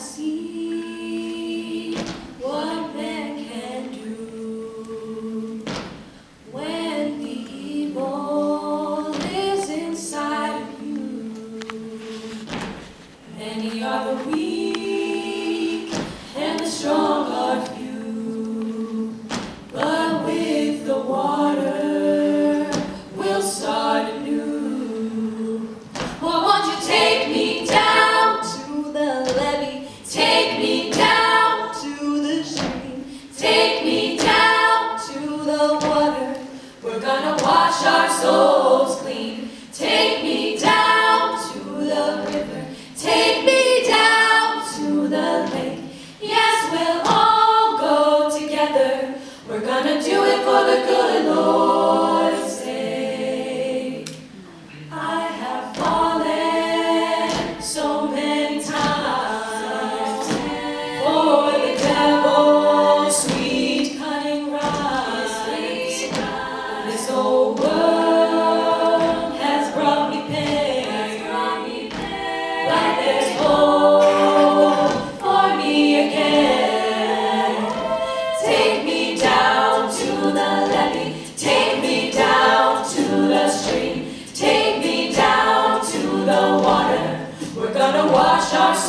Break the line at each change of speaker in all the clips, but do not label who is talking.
see. gonna wash our souls clean.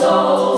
soul.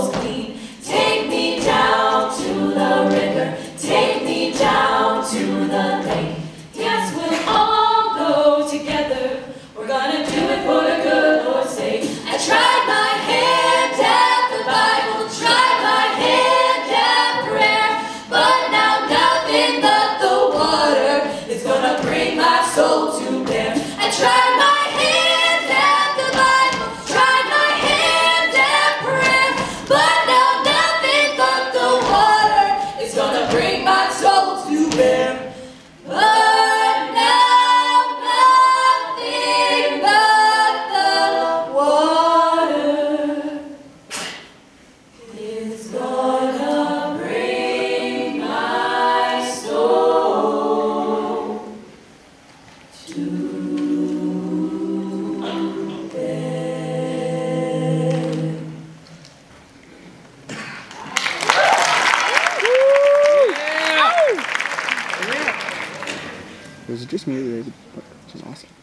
just muted which is awesome.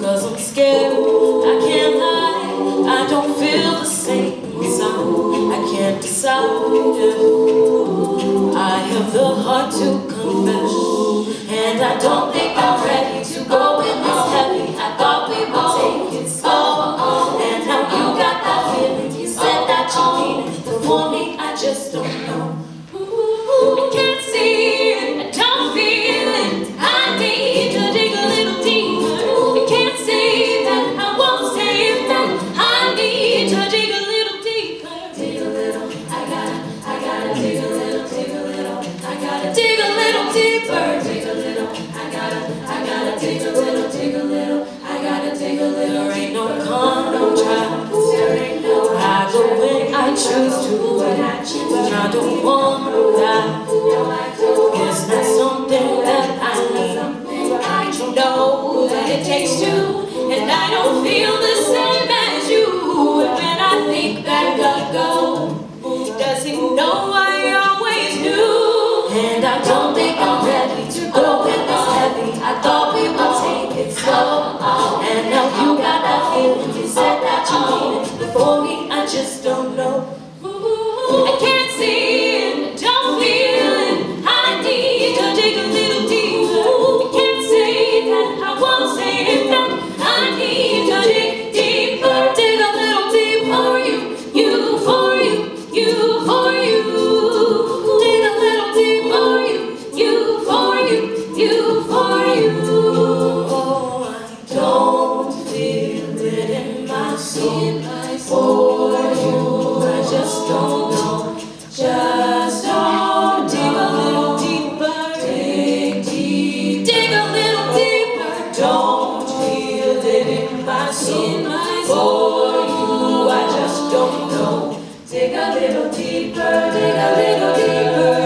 cause I'm scared, I can't lie. I don't feel the same. Sound, I can't decide. I have the heart to confess, and I don't think I'm ready to go in this heavy, I thought we would take it slow, and now you got that feeling, you said that you needed, for me I just don't Christmas. For you, I just don't know. Just don't Dig a little deeper. Dig deep. Dig a little deeper. Don't feel it in my soul. For you, I just don't know. Dig a little deeper. Dig a little deeper.